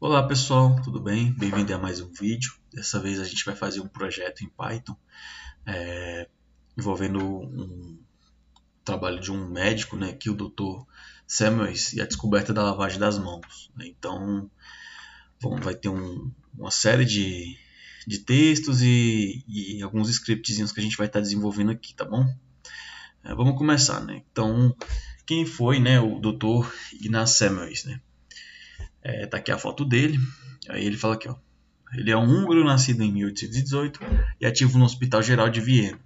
Olá pessoal, tudo bem? Bem-vindo a mais um vídeo. Dessa vez a gente vai fazer um projeto em Python é, envolvendo um trabalho de um médico, né, que o Dr. Samuels e a descoberta da lavagem das mãos. Né? Então, vai ter um, uma série de, de textos e, e alguns scriptzinhos que a gente vai estar desenvolvendo aqui, tá bom? É, vamos começar, né? Então, quem foi, né, o Dr. Ignaz Samuels, né? É, tá aqui a foto dele. Aí ele fala aqui, ó. Ele é um húngaro nascido em 1818 e ativo no Hospital Geral de Viena.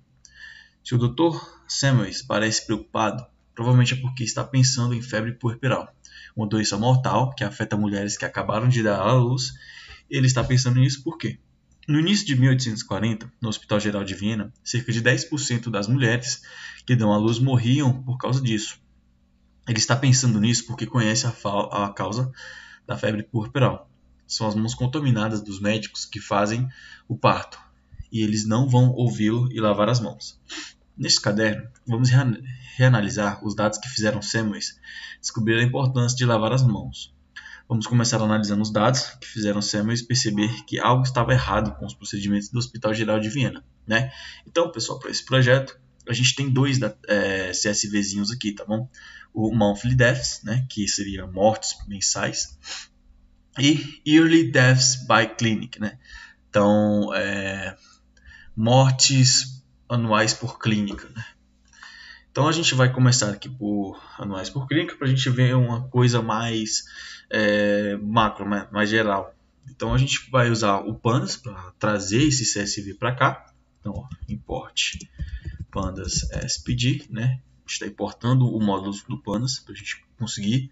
Se o Dr. Samuels parece preocupado, provavelmente é porque está pensando em febre puerperal, uma doença mortal que afeta mulheres que acabaram de dar à luz. Ele está pensando nisso porque, no início de 1840, no Hospital Geral de Viena, cerca de 10% das mulheres que dão à luz morriam por causa disso. Ele está pensando nisso porque conhece a, a causa da febre puerperal. São as mãos contaminadas dos médicos que fazem o parto, e eles não vão ouvi-lo e lavar as mãos. Neste caderno, vamos reanalisar os dados que fizeram Samuels descobrir a importância de lavar as mãos. Vamos começar analisando os dados que fizeram Samuels perceber que algo estava errado com os procedimentos do Hospital Geral de Viena. Né? Então, pessoal, para esse projeto, a gente tem dois é, CSVzinhos aqui, tá bom? O Monthly Deaths, né, que seria mortes mensais, e Yearly Deaths by Clinic, né? Então, é, mortes anuais por clínica, né? Então a gente vai começar aqui por anuais por clínica para a gente ver uma coisa mais é, macro, mais geral. Então a gente vai usar o Pandas para trazer esse CSV para cá. Então, ó, import pandas spd, né? A gente está importando o módulo do pandas para a gente conseguir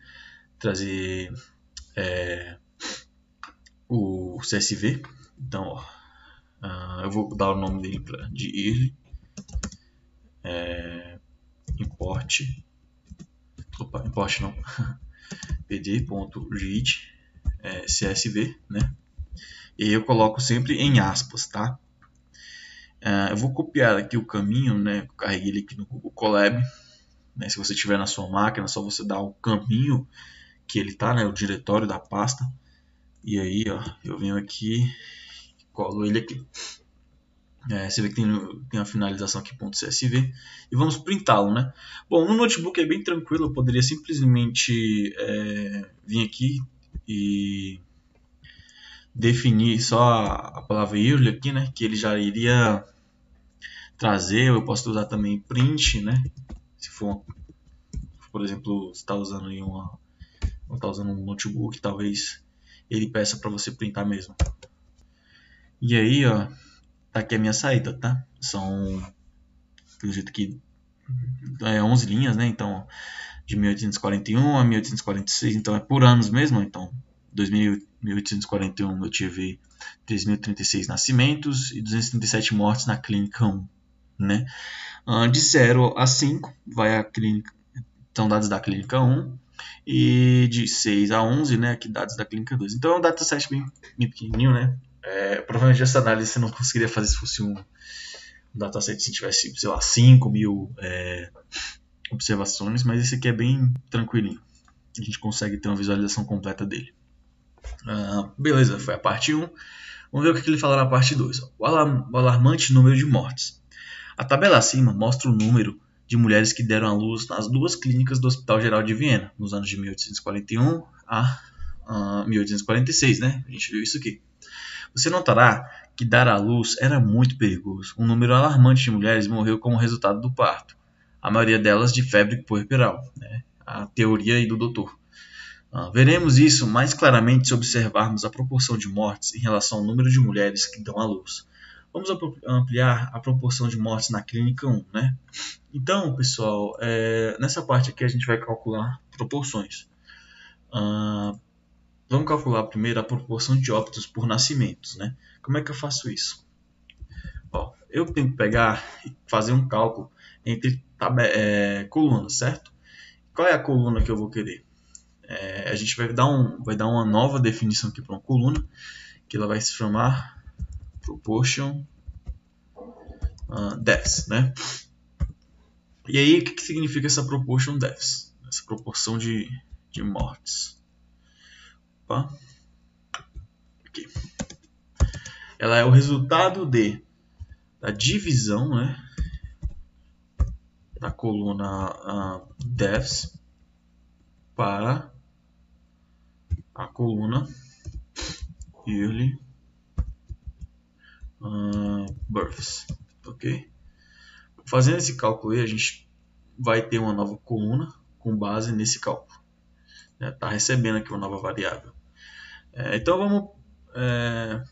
trazer é, o CSV. Então, ó, uh, eu vou dar o nome dele pra, de ir é, import, opa, import não, pd.read é, csv, né? E eu coloco sempre em aspas, tá? Uh, eu vou copiar aqui o caminho, né? Carreguei ele aqui no Google Colab. Né? Se você tiver na sua máquina, é só você dar o caminho que ele tá, né? O diretório da pasta. E aí, ó, eu venho aqui e colo ele aqui. É, você vê que tem, tem a finalização aqui .csv e vamos printá-lo, né? Bom, no notebook é bem tranquilo, eu poderia simplesmente é, vir aqui e definir só a, palavra yearly aqui, né? Que ele já iria trazer, eu posso usar também print, né? Se for, por exemplo, está usando aí uma, está usando um notebook, talvez ele peça para você printar mesmo. E aí, ó, tá aqui a minha saída, tá? São, pelo jeito que é 11 linhas, né? Então, de 1841 a 1846, então é por anos mesmo, então 1841 eu tive 3.036 nascimentos e 237 mortes na clínica 1, né? De 0 a 5 vai a clínica, são dados da clínica 1 e de 6 a 11, né, aqui dados da clínica 2. Então é um dataset bem, bem pequenininho, né? É, provavelmente essa análise você não conseguiria fazer se fosse um, um dataset se tivesse, sei lá, 5 mil é, observações, mas esse aqui é bem tranquilinho. A gente consegue ter uma visualização completa dele. Uh, beleza, foi a parte 1. Vamos ver o que ele fala na parte 2. O alarmante número de mortes. A tabela acima mostra o número de mulheres que deram à luz nas duas clínicas do Hospital Geral de Viena, nos anos de 1841 a, a 1846, né? A gente viu isso aqui. Você notará que dar à luz era muito perigoso. Um número alarmante de mulheres morreu como resultado do parto, a maioria delas de febre puerperal, né? a teoria aí do doutor. Uh, veremos isso mais claramente se observarmos a proporção de mortes em relação ao número de mulheres que dão à luz. Vamos ampliar a proporção de mortes na clínica 1, né? Então, pessoal, é, nessa parte aqui a gente vai calcular proporções. Uh, vamos calcular primeiro a proporção de óbitos por nascimentos, né? Como é que eu faço isso? Ó, eu tenho que pegar e fazer um cálculo entre é, colunas, certo? Qual é a coluna que eu vou querer? É, a gente vai dar, um, vai dar uma nova definição aqui para uma coluna, que ela vai se chamar proportion uh, né? E aí, o que, que significa essa proportion deaths? Essa proporção de, de mortes. Opa. ela é o resultado de da divisão, né, da coluna uh, deaths para a coluna yearly uh, births, ok? Fazendo esse cálculo aí, a gente vai ter uma nova coluna com base nesse cálculo. Está né? recebendo aqui uma nova variável. É, então vamos é,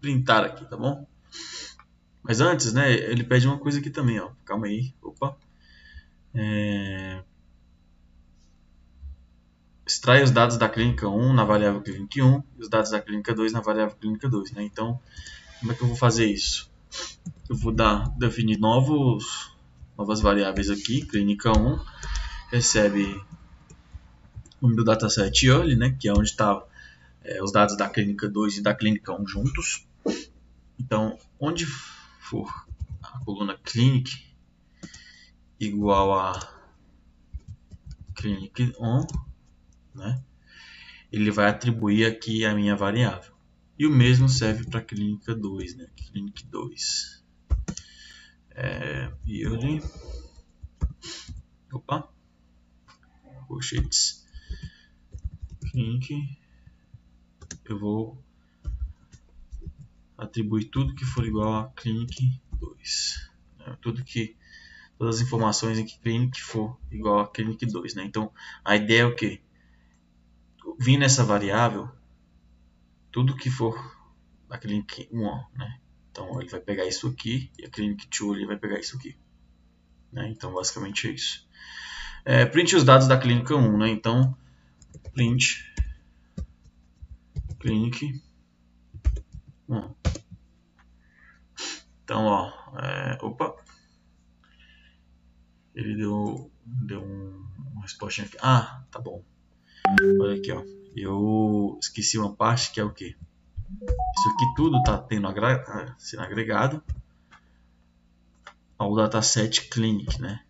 printar aqui, tá bom? Mas antes, né, ele pede uma coisa aqui também, ó. Calma aí, opa. É, extrai os dados da clínica 1 na variável clínica 1 e os dados da clínica 2 na variável clínica 2, né? Então, como é que eu vou fazer isso? Eu vou dar, definir novos, novas variáveis aqui. Clínica 1 recebe o meu dataset early, né, que é onde está é, os dados da clínica 2 e da clínica 1 juntos. Então, onde for a coluna clinic igual a clinic on, né, ele vai atribuir aqui a minha variável. E o mesmo serve para a clínica 2, né, clinic 2. É, yield, opa, colchetes, clinic, eu vou atribuir tudo que for igual a clinic 2. Né? Tudo que todas as informações em que clinic for igual a clinic 2, né? Então, a ideia é o que vindo essa variável tudo que for a clinic 1, né? Então, ele vai pegar isso aqui e a clinic 2 ele vai pegar isso aqui. Né? Então, basicamente é isso. É, print os dados da clínica 1, né? Então, print clinic 1. Então, ó, é, opa, ele deu, deu um, uma resposta aqui. Ah, tá bom. Olha aqui, ó. Eu esqueci uma parte que é o que? Isso aqui tudo tá tendo agra sendo agregado ao dataset clinic, né?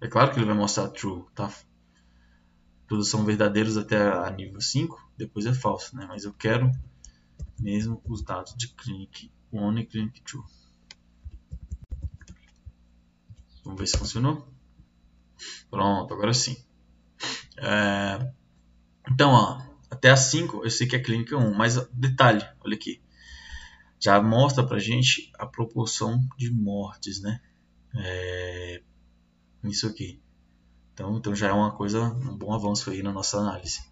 É claro que ele vai mostrar true, tá? Todos são verdadeiros até a nível 5, depois é falso, né? Mas eu quero mesmo os dados de clinic 1 e clinic 2. Vamos ver se funcionou. Pronto, agora sim. É, então, ó, até a 5 eu sei que é clínica 1, mas detalhe, olha aqui. Já mostra pra gente a proporção de mortes, né? É, isso aqui. Então, então já é uma coisa, um bom avanço aí na nossa análise.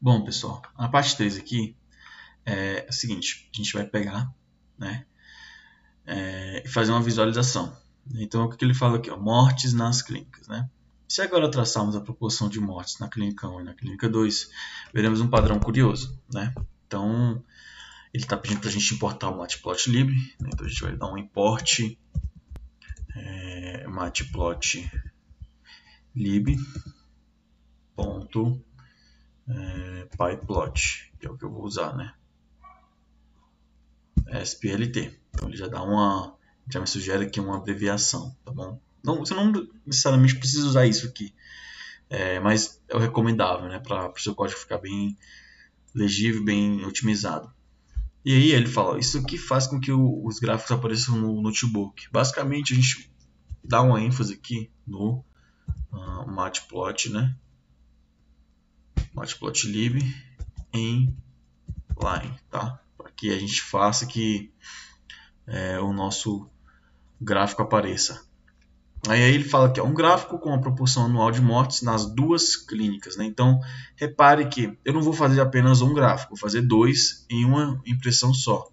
Bom, pessoal, a parte 3 aqui é o seguinte, a gente vai pegar né, é, fazer uma visualização. Então, o que ele fala aqui? Ó, mortes nas clínicas. Né? Se agora traçarmos a proporção de mortes na clínica 1 e na clínica 2, veremos um padrão curioso. Né? Então, ele está pedindo para a gente importar o matplotlib. Né? Então, a gente vai dar um import é, ponto é, que é o que eu vou usar, né? SPLT. Então ele já dá uma, já me sugere aqui uma abreviação, tá bom? Não, você não necessariamente precisa usar isso aqui, é, mas é o recomendável, né? Para o seu código ficar bem legível, bem otimizado. E aí ele fala, isso aqui faz com que o, os gráficos apareçam no notebook. Basicamente a gente dá uma ênfase aqui no uh, matplot, né? matplotlib em line, tá? Para que a gente faça que é, o nosso gráfico apareça. Aí, ele fala que é um gráfico com a proporção anual de mortes nas duas clínicas. Né? Então, repare que eu não vou fazer apenas um gráfico, vou fazer dois em uma impressão só.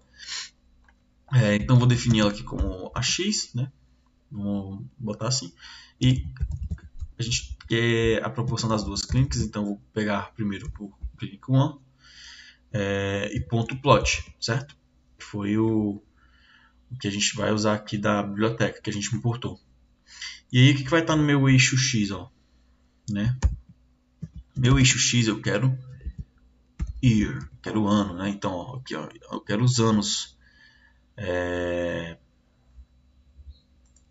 É, então, vou definir ela aqui como AX, né? vou botar assim, e a gente quer a proporção das duas clínicas, então vou pegar primeiro por clinic 1 é, e ponto plot, certo? Foi o, o, que a gente vai usar aqui da biblioteca que a gente importou. E aí o que, que vai estar no meu eixo X, ó, né? Meu eixo X eu quero year, quero ano, né? Então, ó, aqui, ó, eu quero os anos é,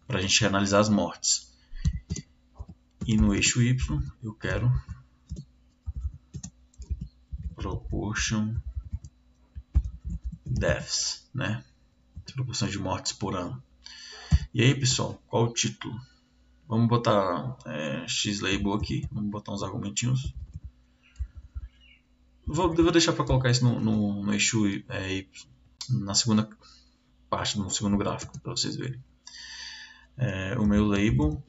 para a gente analisar as mortes. E no eixo Y eu quero proportion deaths, né? Proporção de mortes por ano. E aí, pessoal, qual o título? Vamos botar é, xlabel aqui, vamos botar uns argumentinhos. Vou, vou deixar para colocar isso no, no, no eixo é, na segunda parte, no segundo gráfico, para vocês verem. É, o meu label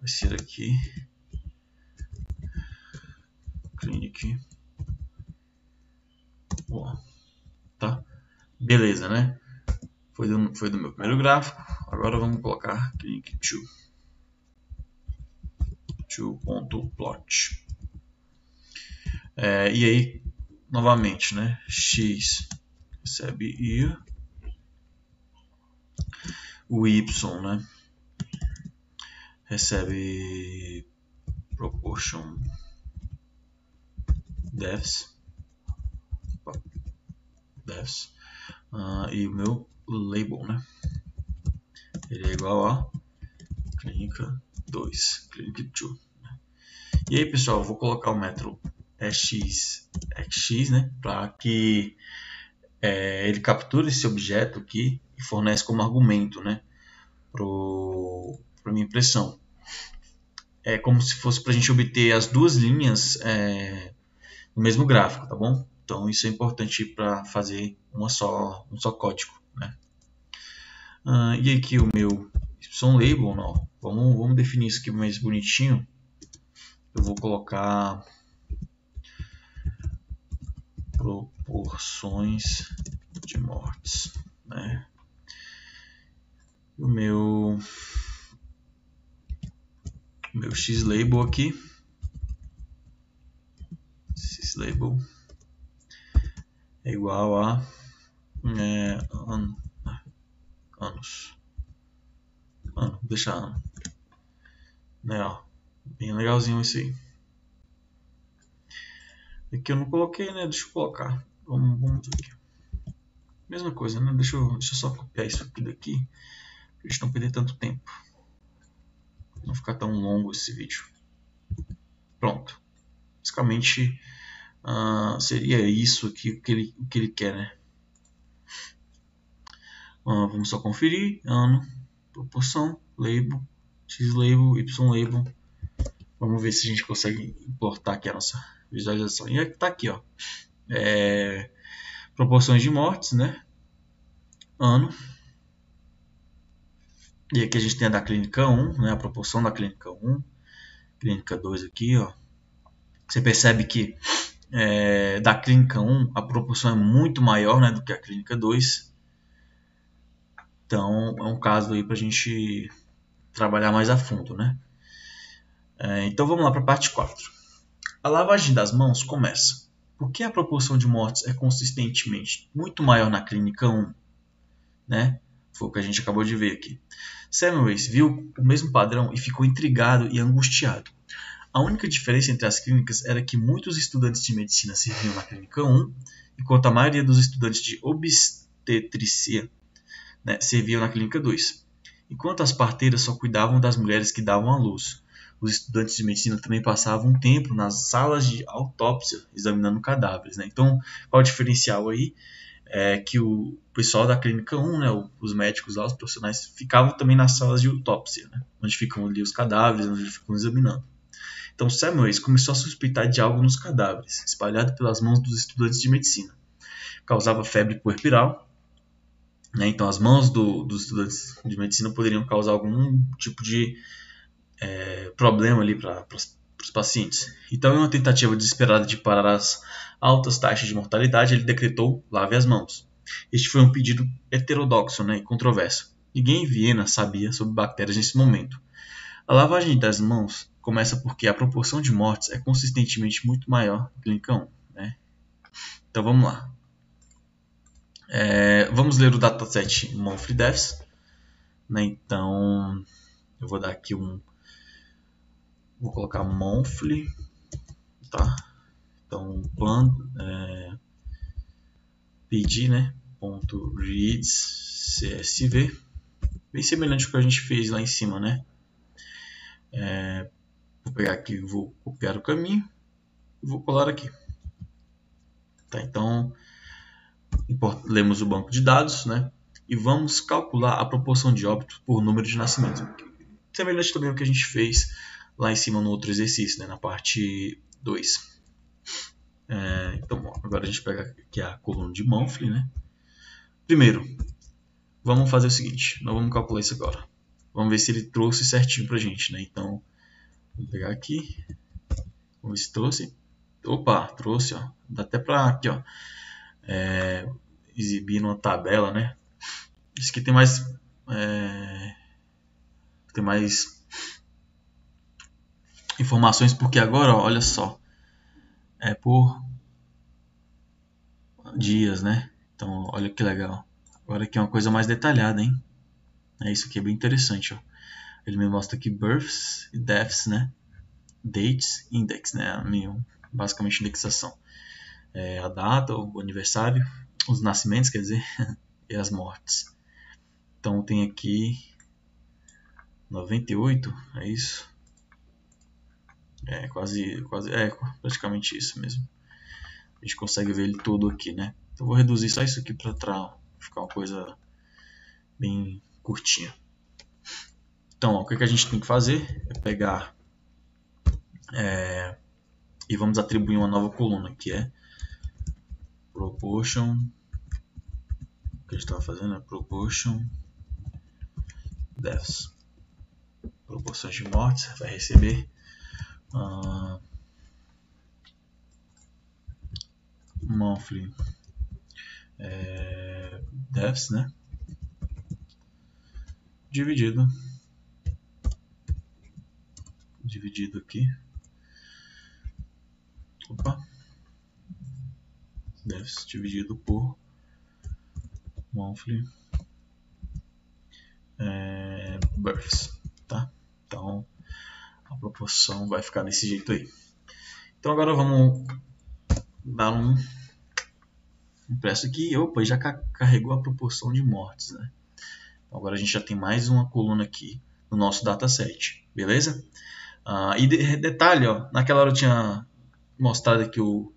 vai ser aqui clinic Bom, tá? Beleza, né? Foi do, foi do meu primeiro gráfico. Agora vamos colocar clinic 2 2.plot é, e aí novamente né? X recebe year o y né? Recebe proportion devs devs uh, e o meu label né? Ele é igual a clínica 2 clinic 2 né? e aí pessoal vou colocar o método x x né? Para que é, ele capture esse objeto aqui e fornece como argumento né? Para minha impressão. É como se fosse para a gente obter as duas linhas é, no mesmo gráfico, tá bom? Então isso é importante para fazer uma só, um só código, né? Ah, e aqui o meu label, não. Vamos, vamos definir isso aqui mais bonitinho. Eu vou colocar proporções de mortes, né? O meu meu xlabel aqui. Xlabel é igual a é, an, anos. Ano, deixar ano. Né, ó, bem legalzinho isso aí. Aqui eu não coloquei, né? Deixa eu colocar. Vamos, vamos aqui. Mesma coisa, né? Deixa eu, deixa eu só copiar isso aqui daqui. Pra gente não perder tanto tempo não ficar tão longo esse vídeo. Pronto. Basicamente uh, seria isso aqui que ele, que ele quer, né? Uh, vamos só conferir. Ano, proporção, label, x-label, y-label. Vamos ver se a gente consegue importar aqui a nossa visualização. E está aqui, ó. É, proporções de mortes, né? Ano, e aqui a gente tem a da clínica 1, né, a proporção da clínica 1, clínica 2 aqui, ó. Você percebe que é, da clínica 1 a proporção é muito maior né, do que a clínica 2. Então é um caso aí para a gente trabalhar mais a fundo. Né? É, então vamos lá para a parte 4. A lavagem das mãos começa. Por que a proporção de mortes é consistentemente muito maior na clínica 1? Né? Foi o que a gente acabou de ver aqui. Samuels viu o mesmo padrão e ficou intrigado e angustiado. A única diferença entre as clínicas era que muitos estudantes de medicina serviam na clínica 1, enquanto a maioria dos estudantes de obstetrícia né, serviam na clínica 2. Enquanto as parteiras só cuidavam das mulheres que davam à luz. Os estudantes de medicina também passavam um tempo nas salas de autópsia examinando cadáveres. Né? Então, qual o diferencial aí? é, que o pessoal da clínica 1, né, os médicos lá, os profissionais, ficavam também nas salas de autópsia, né, onde ficam ali os cadáveres, onde ficam examinando. Então Samuels começou a suspeitar de algo nos cadáveres, espalhado pelas mãos dos estudantes de medicina. Causava febre puerperal, né, então as mãos do, dos estudantes de medicina poderiam causar algum tipo de é, problema ali para os pacientes. Então, em uma tentativa desesperada de parar as altas taxas de mortalidade, ele decretou lave as mãos. Este foi um pedido heterodoxo né, e controverso. Ninguém em Viena sabia sobre bactérias nesse momento. A lavagem das mãos começa porque a proporção de mortes é consistentemente muito maior no clínica 1. Né? Então vamos lá. É, vamos ler o dataset Monthly Deaths. Né? Então eu vou dar aqui um. Vou colocar monthly. Tá? Então, plan é, pedir, né? Ponto reads csv, bem semelhante ao que a gente fez lá em cima, né? É, Vou pegar aqui, vou copiar o caminho vou colar aqui. Tá, então, lemos o banco de dados, né? E vamos calcular a proporção de óbitos por número de nascimentos. Semelhante também ao que a gente fez lá em cima no outro exercício, né? na parte 2. É, então, bom, agora a gente pega aqui a coluna de monthly, né? Primeiro, vamos fazer o seguinte, nós vamos calcular isso agora. Vamos ver se ele trouxe certinho pra gente, né? Então, vamos pegar aqui, vamos ver se trouxe. Opa, trouxe, ó. Dá até pra aqui, ó, é, exibir numa tabela, né? Isso aqui tem mais, é, tem mais informações porque agora, ó, olha só, é por dias, né? Então, olha que legal. Agora aqui é uma coisa mais detalhada, hein? É isso aqui é bem interessante, ó. Ele me mostra aqui births e deaths, né? Dates, index, né? basicamente indexação. É a data, o aniversário, os nascimentos, quer dizer, e as mortes. Então tem aqui 98, é isso? É quase, quase, é praticamente isso mesmo. A gente consegue ver ele todo aqui, né? Então vou reduzir só isso aqui para ficar uma coisa bem curtinha. Então, ó, o que, que a gente tem que fazer é pegar é, e vamos atribuir uma nova coluna que é proportion. O que a estava fazendo é proportion deaths. Proporções de mortes vai receber uh, monthly é, deaths, né? Dividido dividido aqui. Opa. Dividido por monthly é, births, tá? Então a proporção vai ficar desse jeito aí. Então agora vamos dar um impresso aqui. Opa, já carregou a proporção de mortes, né? Então, agora a gente já tem mais uma coluna aqui no nosso dataset, beleza? Ah, e de, detalhe, ó, naquela hora eu tinha mostrado aqui o,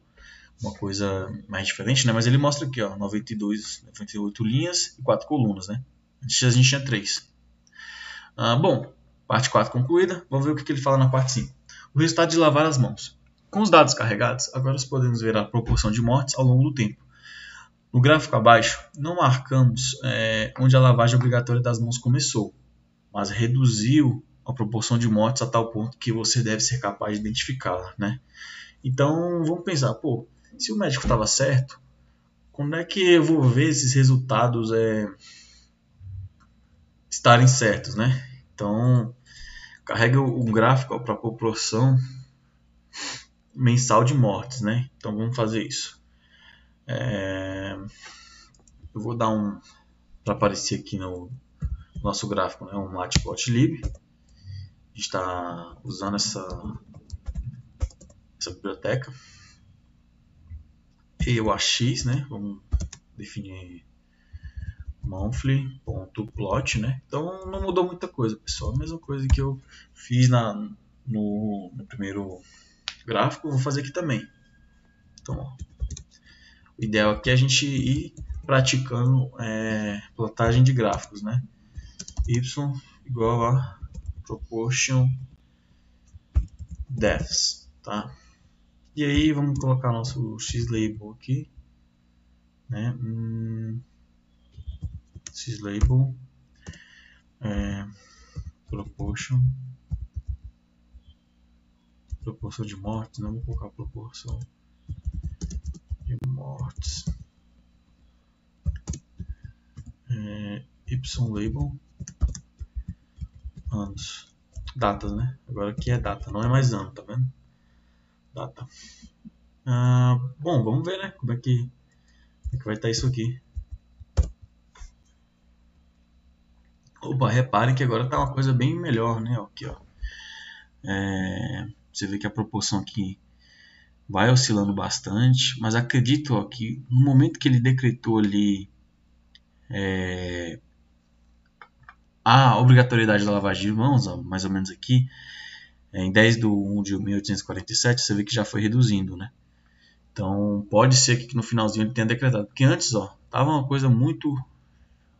uma coisa mais diferente, né? Mas ele mostra aqui, ó, 92, 98 linhas e 4 colunas, né? Antes a gente tinha 3. Ah, bom, parte 4 concluída. Vamos ver o que, ele fala na parte 5. O resultado de lavar as mãos. Com os dados carregados, agora podemos ver a proporção de mortes ao longo do tempo. No gráfico abaixo, não marcamos é, onde a lavagem obrigatória das mãos começou, mas reduziu a proporção de mortes a tal ponto que você deve ser capaz de identificá-la. Né? Então, vamos pensar, pô, se o médico estava certo, quando é que eu vou ver esses resultados é, estarem certos, né? Então, carrega o gráfico para a proporção mensal de mortes, né? Então, vamos fazer isso. É, eu vou dar um para aparecer aqui no nosso gráfico, né? Um matplotlib. A gente está usando essa essa biblioteca. EUAX, né? Vamos definir monthly.plot, né? Então não mudou muita coisa, pessoal. A mesma coisa que eu fiz na, no, no primeiro gráfico, vou fazer aqui também. Então, ó, o ideal aqui é a gente ir praticando é, plotagem de gráficos, né? y igual a proportion depths, tá? E aí vamos colocar nosso x-label aqui, né? Hum, x-label é, proportion proporção de mortes, não vou colocar proporção de mortes. É, label anos datas né? Agora aqui é data não é mais ano tá vendo data ah, bom vamos ver né como é que, como é que vai estar isso aqui Opa, reparem que agora está uma coisa bem melhor, né? Aqui, ó. É, você vê que a proporção aqui vai oscilando bastante, mas acredito ó, que no momento que ele decretou ali é, a obrigatoriedade da lavagem de mãos, ó, mais ou menos aqui, em 10 de 1 de 1847, você vê que já foi reduzindo, né? Então, pode ser que no finalzinho ele tenha decretado. Porque antes, ó, tava uma coisa muito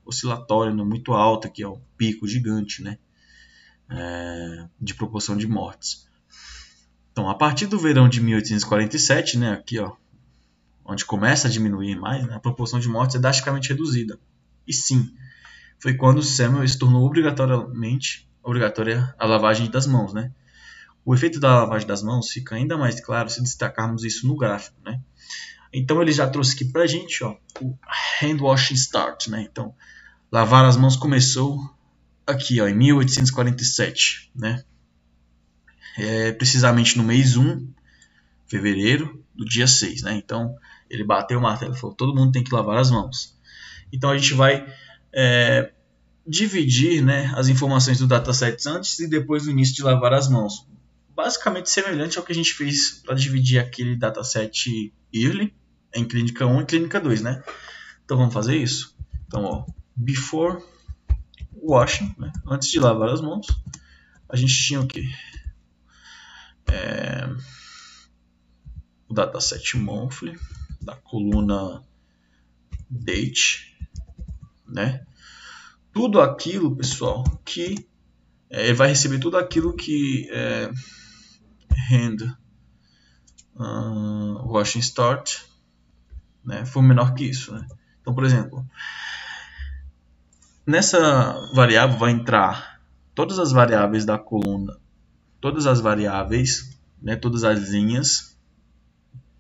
oscilatória, né? muito alta aqui, ó, um pico gigante, né? É, de proporção de mortes. Então, a partir do verão de 1847, né, aqui, ó, onde começa a diminuir mais, né, a proporção de mortes é drasticamente reduzida. E sim, foi quando Samuel se tornou obrigatoriamente obrigatória a lavagem das mãos, né? O efeito da lavagem das mãos fica ainda mais claro se destacarmos isso no gráfico, né? Então ele já trouxe aqui pra gente, ó, o hand washing start, né? Então, lavar as mãos começou aqui, ó, em 1847, né? É, precisamente no mês 1, fevereiro, do dia 6, né? Então, ele bateu o martelo e falou, todo mundo tem que lavar as mãos. Então, a gente vai é, dividir né, as informações do dataset antes e depois do início de lavar as mãos. Basicamente semelhante ao que a gente fez para dividir aquele dataset early em clínica 1 e clínica 2, né? Então vamos fazer isso. Então, ó, before washing, né? antes de lavar as mãos, a gente tinha o que? É, o dataset monthly da coluna date, né? Tudo aquilo, pessoal, que é, vai receber tudo aquilo que é, hand uh, washing start né, for menor que isso. Né? Então, por exemplo, nessa variável vai entrar todas as variáveis da coluna, todas as variáveis, né, todas as linhas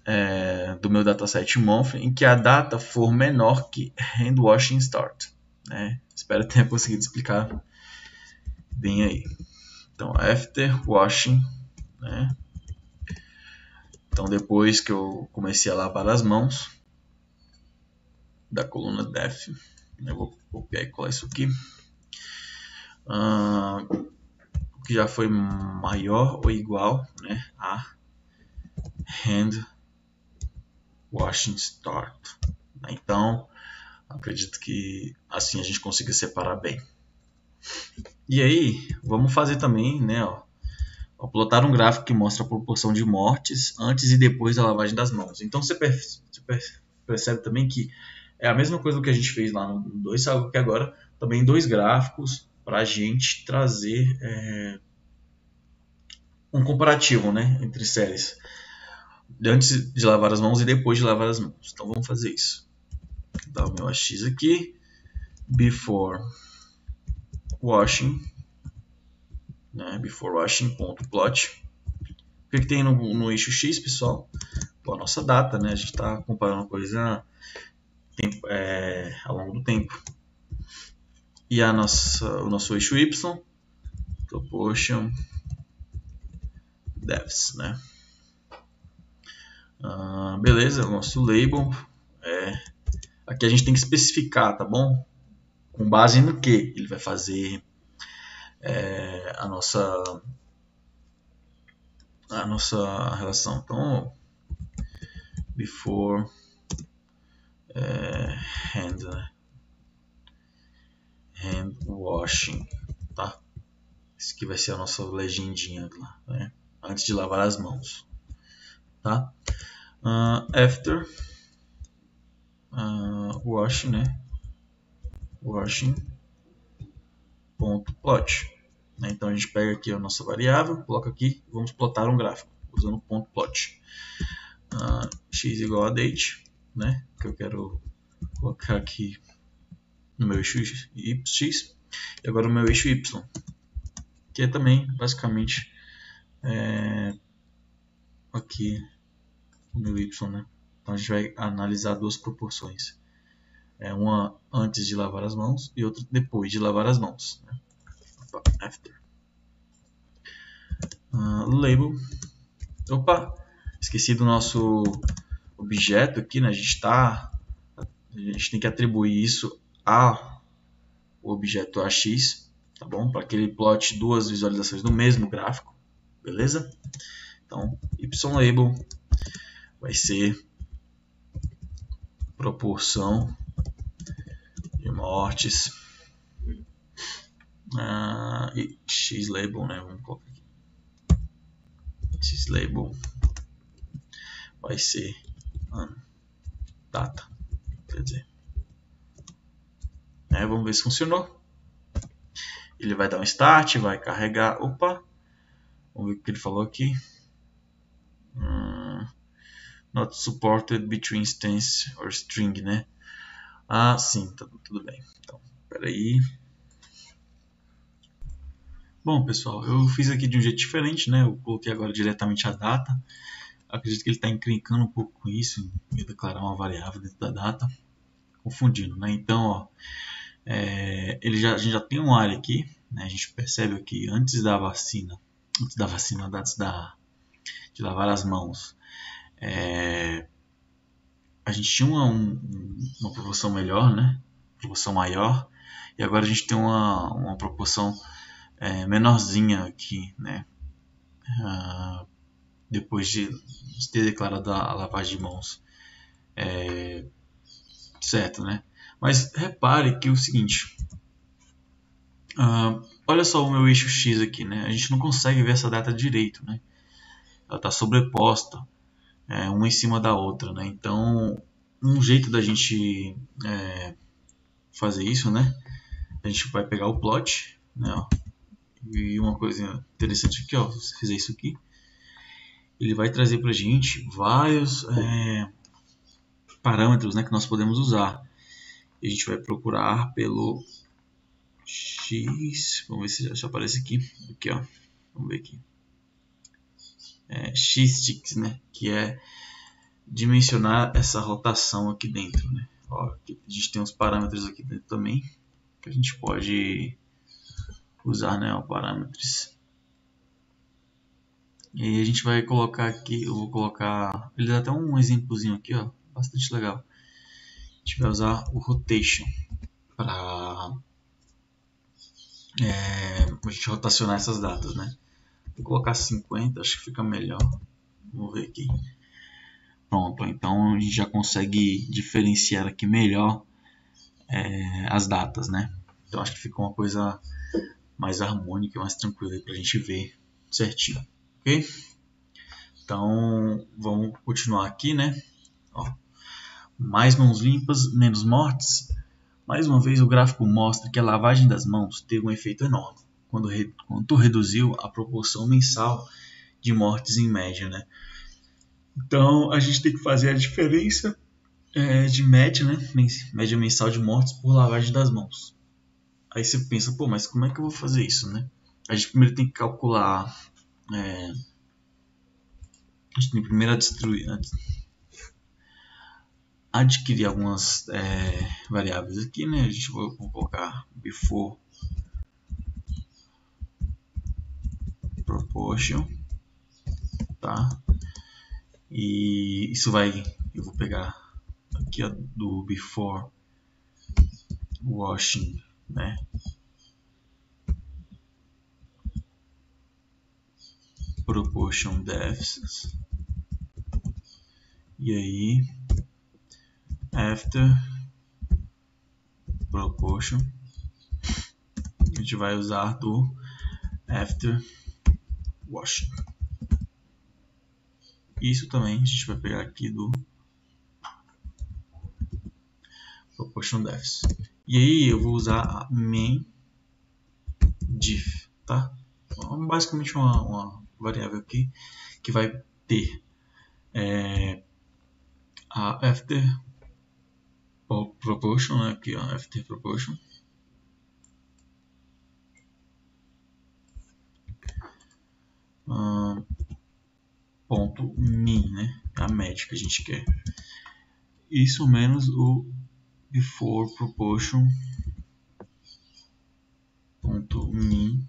é, do meu dataset month em que a data for menor que hand washing start. Né? Espero ter conseguido explicar bem aí. Então, after washing, né? Então, depois que eu comecei a lavar as mãos, da coluna def. Eu vou copiar e colar isso aqui. Uh, que já foi maior ou igual né, a hand washing start. Então, acredito que assim a gente consiga separar bem. E aí, vamos fazer também, né, ó, ó, plotar um gráfico que mostra a proporção de mortes antes e depois da lavagem das mãos. Então você percebe também que é a mesma coisa que a gente fez lá no 2, só que agora também dois gráficos para a gente trazer é, um comparativo né, entre séries. Antes de lavar as mãos e depois de lavar as mãos. Então vamos fazer isso. Dá o meu AX aqui. Before washing. Né, before washing ponto plot. O que, que tem no, no eixo X, pessoal? Bom, a nossa data, né? A gente está comparando uma coisa tempo, é, ao longo do tempo. E a nossa, o nosso eixo y, proportion depths, né? Ah, beleza, o nosso label é, aqui a gente tem que especificar, tá bom? Com base no que ele vai fazer é, a nossa a nossa relação. Então, before é, hand, né? hand washing, tá? Esse aqui vai ser a nossa legendinha lá, né? Antes de lavar as mãos, tá? Uh, after uh, washing, né? Washing ponto plot. Né? Então a gente pega aqui a nossa variável, coloca aqui, vamos plotar um gráfico usando ponto plot. Uh, x igual a date né? Que eu quero colocar aqui no meu eixo X e agora o meu eixo Y, que é também basicamente é, aqui o meu Y, né? Então a gente vai analisar duas proporções, é, uma antes de lavar as mãos e outra depois de lavar as mãos. Né? After. Uh, label. Opa, esqueci do nosso objeto aqui, né? A gente está a gente tem que atribuir isso a o objeto AX, tá bom? Para que ele plote duas visualizações no mesmo gráfico, beleza? Então, label vai ser proporção de mortes uh, e label, né? Vamos colocar aqui. syslabel vai ser data, quer dizer. É, vamos ver se funcionou. Ele vai dar um start, vai carregar. Opa! Vamos ver o que ele falou aqui. Hum, not supported between instance or string, né? Ah, sim, tá tudo bem. Então, peraí. Bom, pessoal, eu fiz aqui de um jeito diferente, né? Eu coloquei agora diretamente a data. Acredito que ele está encrencando um pouco com isso, em declarar uma variável dentro da data, confundindo, né? Então, ó, é, ele já, a gente já tem um área aqui, né? a gente percebe que antes da vacina, antes da vacina, antes da, de lavar as mãos, é, a gente tinha uma, um, uma proporção melhor, né? proporção maior, e agora a gente tem uma, uma proporção é, menorzinha aqui, né? Ah, depois de, de, ter declarado a lavagem de mãos. É, certo, né? Mas repare que é o seguinte, uh, olha só o meu eixo X aqui, né? A gente não consegue ver essa data direito, né? Ela está sobreposta, é, uma em cima da outra, né? Então, um jeito da gente é, fazer isso, né? A gente vai pegar o plot, né? Ó, e uma coisa interessante aqui, ó, se fizer isso aqui, ele vai trazer para a gente vários é, parâmetros, né, que nós podemos usar. A gente vai procurar pelo X, vamos ver se já aparece aqui, aqui ó, vamos ver aqui, é, X-Sticks, né, que é dimensionar essa rotação aqui dentro, né, ó, a gente tem uns parâmetros aqui dentro também, que a gente pode usar, né, ó, parâmetros, e a gente vai colocar aqui, eu vou colocar, ele dá até um exemplozinho aqui, ó, bastante legal, a gente vai usar o rotation para é, a gente rotacionar essas datas, né? Vou colocar 50, acho que fica melhor. Vou ver aqui. Pronto, então a gente já consegue diferenciar aqui melhor é, as datas, né? Então acho que ficou uma coisa mais harmônica, mais tranquila para a gente ver certinho, ok? Então vamos continuar aqui, né? Ó, mais mãos limpas, menos mortes. Mais uma vez, o gráfico mostra que a lavagem das mãos teve um efeito enorme quando, re, reduziu a proporção mensal de mortes em média. Né? Então, a gente tem que fazer a diferença é, de média, né? média mensal de mortes por lavagem das mãos. Aí você pensa, pô, mas como é que eu vou fazer isso? Né? A gente primeiro tem que calcular. É, a gente tem primeiro a destruir adquirir algumas é, variáveis aqui, né? A gente vai colocar before proportion, tá? E isso vai, eu vou pegar aqui ó, do before washing, né? Proportion depths. E aí after proportion a gente vai usar do after washing isso também a gente vai pegar aqui do proportion defs e aí eu vou usar a main diff tá então, basicamente uma, uma variável aqui que vai ter é, a after proportion, né? aqui ó, ft proportion. Ponto min, né? A média que a gente quer. Isso menos o before proportion ponto min.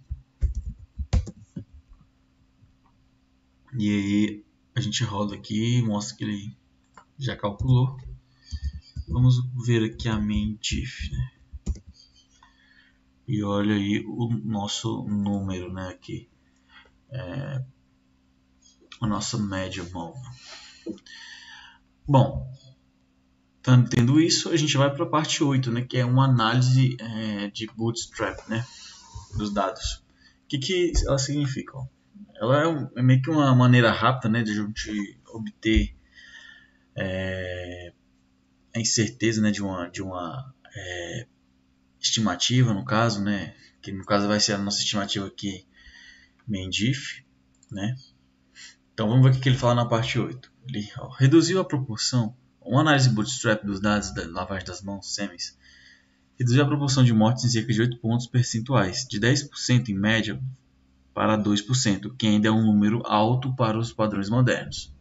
E aí a gente roda aqui, mostra que ele já calculou. Vamos ver aqui a main diff, né? E olha aí o nosso número, né? Aqui. É, a nossa média móvel. Bom, tendo isso, a gente vai para a parte 8, né? Que é uma análise é, de bootstrap, né? Dos dados. O que, que elas significam? ela é, um, é, meio que uma maneira rápida né, de a gente obter é, a incerteza né, de uma, de uma é, estimativa, no caso, né, que no caso vai ser a nossa estimativa aqui, Mendif, né? Então vamos ver o que ele fala na parte 8. Ele ó, reduziu a proporção, uma análise bootstrap dos dados da lavagem das mãos, SEMES, reduziu a proporção de mortes em cerca de 8 pontos percentuais, de 10% em média para 2%, que ainda é um número alto para os padrões modernos.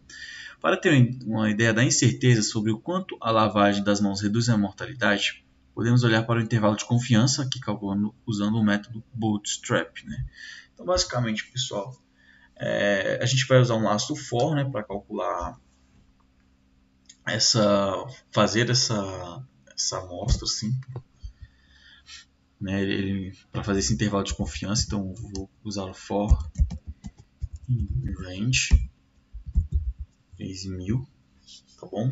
Para ter uma ideia da incerteza sobre o quanto a lavagem das mãos reduz a mortalidade, podemos olhar para o intervalo de confiança, aqui calculando usando o método Bootstrap. Né? Então, basicamente, pessoal, é, a gente vai usar um laço for né, para calcular essa, fazer essa, essa amostra assim, né, ele, para fazer esse intervalo de confiança, então vou usar o for range 3000, tá bom?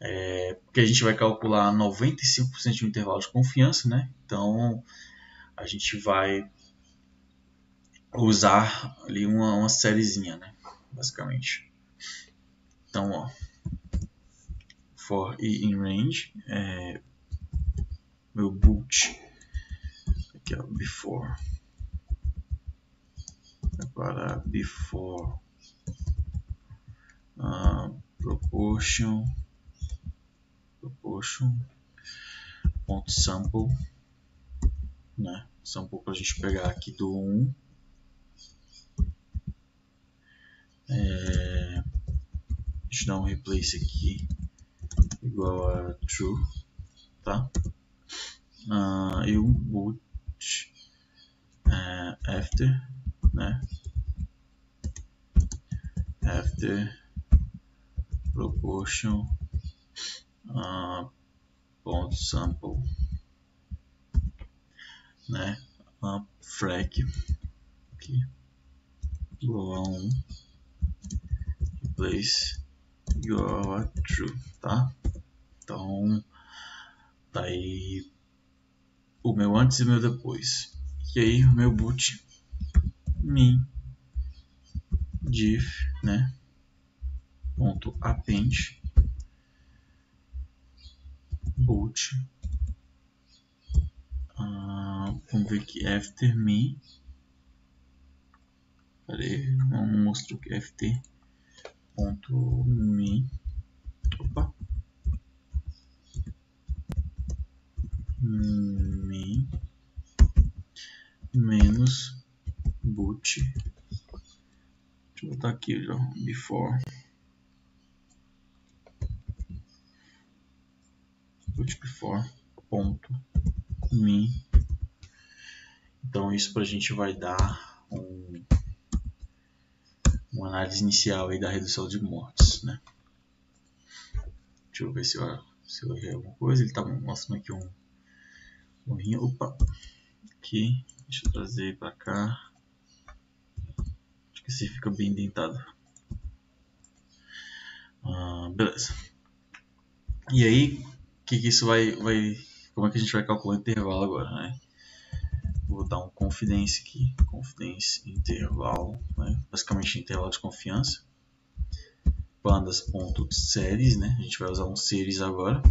É, porque a gente vai calcular 95% de um intervalo de confiança, né? Então a gente vai usar ali uma, uma sériezinha, né? Basicamente. Então, ó, for e in range, é, meu boot aqui ó, before. Agora before. Uh, proportion proportion ponto sample né? Sample para a gente pegar aqui do 1 é, deixa eu dar um replace aqui igual a true tá? Uh, e um boot uh, after né? After proportion uh, ponto sample né? Uh, frac aqui igual a 1 replace igual a true tá então tá aí o meu antes e o meu depois. E aí o meu boot min diff, né? Ponto append boot. Uh, vamos ver aqui after me. Peraí, não mostrou que ft ponto me. Opa. Min menos boot. Deixa eu botar aqui já before. Boot before ponto min. Então isso para a gente vai dar um, uma análise inicial aí da redução de mortes né? Deixa eu ver se eu, se eu errei alguma coisa. Ele está mostrando aqui um Opa, aqui, deixa eu trazer para cá. Acho que esse fica bem dentado. Ah, beleza. E aí, que, que isso vai, vai, como é que a gente vai calcular o intervalo agora, né? Vou dar um confidence aqui, confidence intervalo, né? basicamente intervalo de confiança. Pandas.series, né? A gente vai usar um series agora.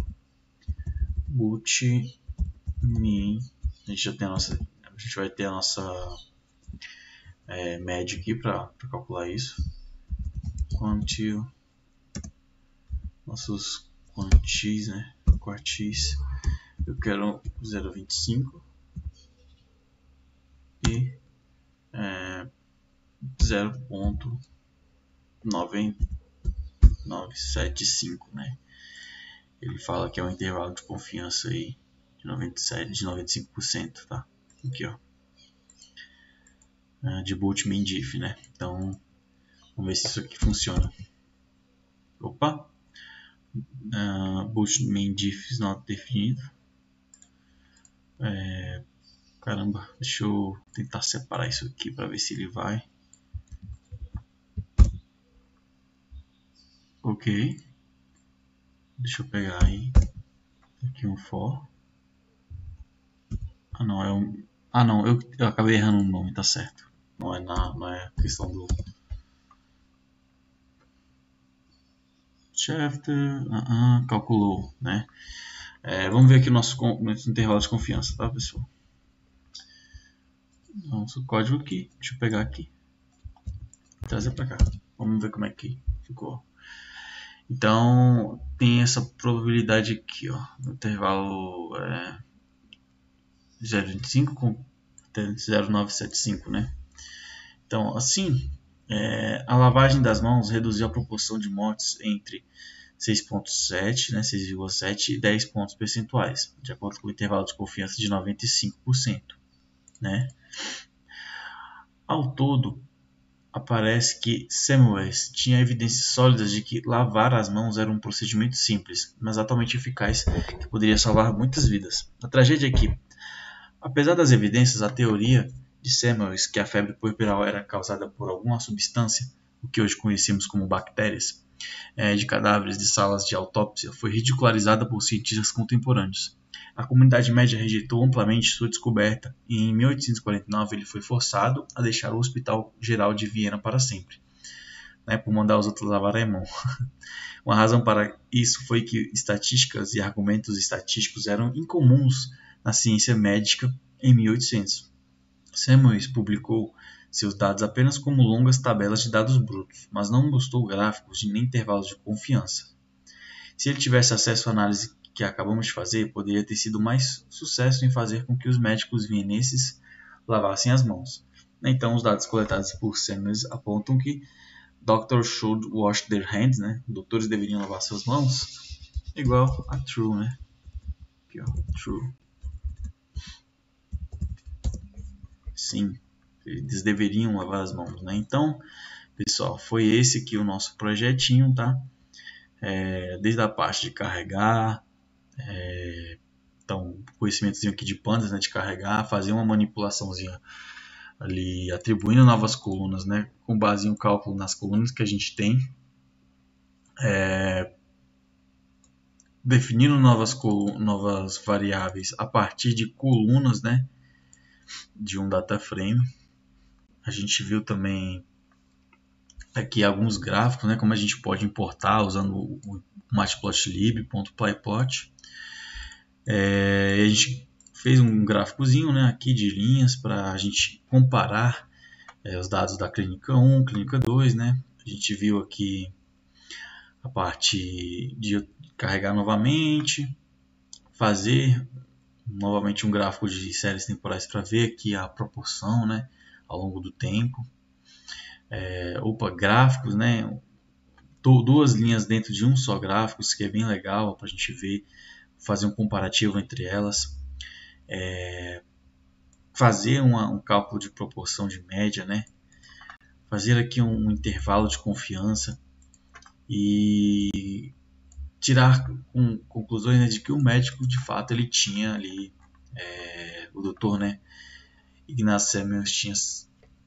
boot min, a gente já tem a nossa, a gente vai ter a nossa é, média aqui para calcular isso. Quantio, nossos quantis, né? Quartis, eu quero 0,25 e é, 0.975, né? Ele fala que é um intervalo de confiança aí de 97, de 95%, tá? Aqui, ó. Uh, de boot min diff, né? Então, vamos ver se isso aqui funciona. Opa! Uh, boot min diff is not definido. É, caramba, deixa eu tentar separar isso aqui para ver se ele vai. Ok. Deixa eu pegar aí. Aqui um for. Ah não, é. Ah não, eu, eu acabei errando o nome, tá certo. não é, na, não é questão do Schefter, uh -uh, calculou, né? É, vamos ver aqui o nosso, nosso intervalo de confiança, tá, pessoal? Nosso código aqui, deixa eu pegar aqui, trazer para cá. Vamos ver como é que ficou. Então, tem essa probabilidade aqui, ó, no intervalo é, 0,25 com 0,975, né? Então, assim, é, a lavagem das mãos reduziu a proporção de mortes entre 6,7, né, 6,7 e 10 pontos percentuais, de acordo com o intervalo de confiança de 95%. Né? Ao todo, aparece que Samuels tinha evidências sólidas de que lavar as mãos era um procedimento simples, mas atualmente eficaz que poderia salvar muitas vidas. A tragédia é que, apesar das evidências, a teoria de Samuels que a febre puerperal era causada por alguma substância, o que hoje conhecemos como bactérias, é, de cadáveres de salas de autópsia, foi ridicularizada por cientistas contemporâneos. A comunidade média rejeitou amplamente sua descoberta e em 1849 ele foi forçado a deixar o Hospital Geral de Viena para sempre, né, por mandar os outros lavar a mão. Uma razão para isso foi que estatísticas e argumentos estatísticos eram incomuns na ciência médica em 1800. Samuels publicou seus dados apenas como longas tabelas de dados brutos, mas não mostrou gráficos nem intervalos de confiança. Se ele tivesse acesso à análise que acabamos de fazer, poderia ter sido mais sucesso em fazer com que os médicos vienenses lavassem as mãos. Então, os dados coletados por Samuels apontam que doctors should wash their hands, né? Doutores deveriam lavar suas mãos, igual a true, né? Aqui, ó, true. Sim, eles deveriam lavar as mãos, né? Então, pessoal, foi esse aqui o nosso projetinho, tá? É, desde a parte de carregar, é, então, conhecimentozinho aqui de pandas, né? De carregar, fazer uma manipulaçãozinha ali, atribuindo novas colunas, né? Com base em cálculo nas colunas que a gente tem. É, definindo novas, novas variáveis a partir de colunas, né? De um data frame. A gente viu também aqui alguns gráficos, né, como a gente pode importar usando o matplotlib.plyplot. É, a gente fez um gráficozinho né, aqui de linhas para a gente comparar é, os dados da clínica 1, clínica 2. Né? A gente viu aqui a parte de carregar novamente, fazer novamente um gráfico de séries temporais para ver aqui a proporção né, ao longo do tempo. É, opa, gráficos, né? Duas linhas dentro de um só gráfico, isso que é bem legal para a gente ver, fazer um comparativo entre elas. É, fazer uma, um cálculo de proporção de média, né? Fazer aqui um intervalo de confiança e tirar com, conclusões né, de que o médico de fato ele tinha ali é, o doutor né Ignaz tinha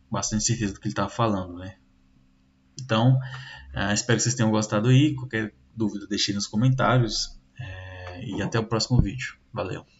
bastante certeza do que ele estava falando né. Então é, espero que vocês tenham gostado aí. Qualquer dúvida deixe nos comentários é, e até o próximo vídeo. Valeu